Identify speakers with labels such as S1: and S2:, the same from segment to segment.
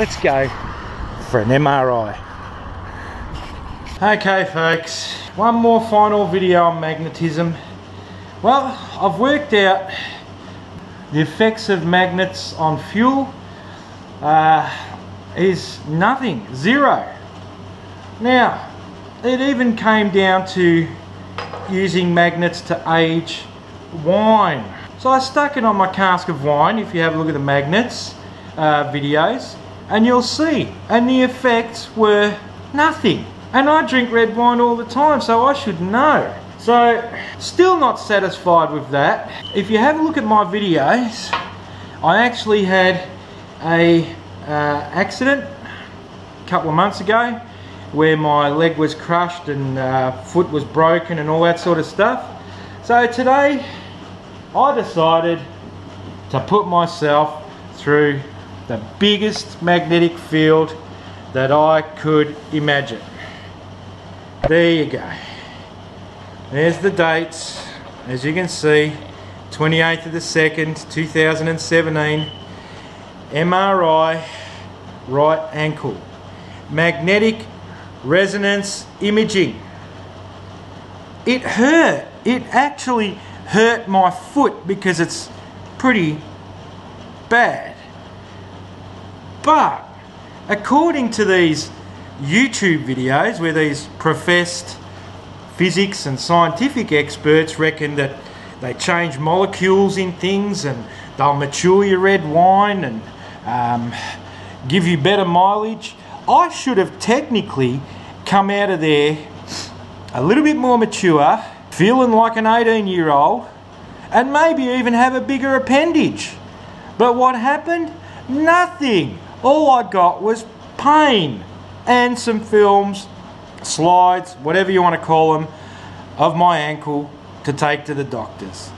S1: let's go for an MRI. Okay folks, one more final video on magnetism. Well, I've worked out the effects of magnets on fuel uh, is nothing, zero. Now, it even came down to using magnets to age wine. So I stuck it on my cask of wine, if you have a look at the magnets uh, videos, and you'll see. And the effects were nothing. And I drink red wine all the time, so I should know. So, still not satisfied with that. If you have a look at my videos, I actually had a uh, accident a couple of months ago where my leg was crushed and uh, foot was broken and all that sort of stuff. So today I decided to put myself through the biggest magnetic field that I could imagine. There you go. There's the dates. As you can see, 28th of the 2nd, 2017. MRI, right ankle. Magnetic resonance imaging. It hurt. It actually hurt my foot because it's pretty bad. But according to these YouTube videos where these professed physics and scientific experts reckon that they change molecules in things and they'll mature your red wine and um, give you better mileage. I should have technically come out of there a little bit more mature, feeling like an 18 year old, and maybe even have a bigger appendage. But what happened? Nothing. All I got was pain and some films, slides, whatever you want to call them, of my ankle to take to the doctors.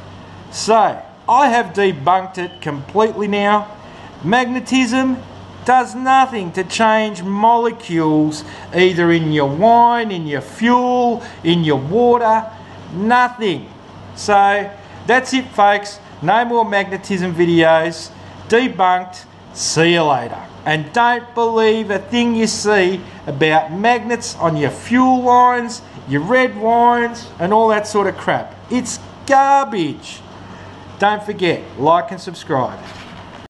S1: So, I have debunked it completely now. Magnetism does nothing to change molecules either in your wine, in your fuel, in your water, nothing. So, that's it folks. No more magnetism videos. Debunked. See you later. And don't believe a thing you see about magnets on your fuel lines, your red wines, and all that sort of crap. It's garbage. Don't forget, like and subscribe.